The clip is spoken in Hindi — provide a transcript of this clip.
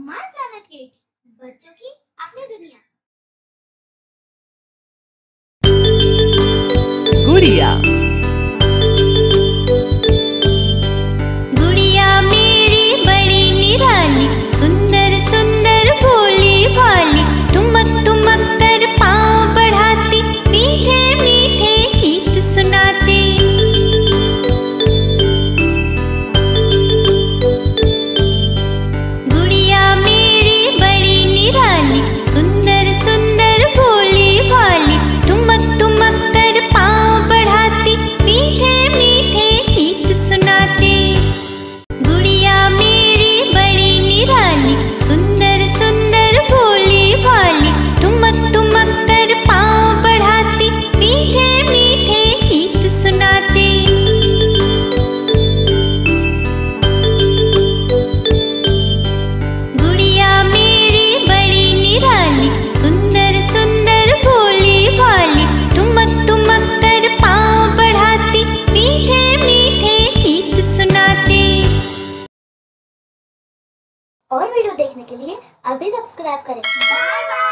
माय प्लानिट किड्स बच्चों की अपनी दुनिया। गुड़िया। और वीडियो देखने के लिए अभी सब्सक्राइब करें। Bye bye.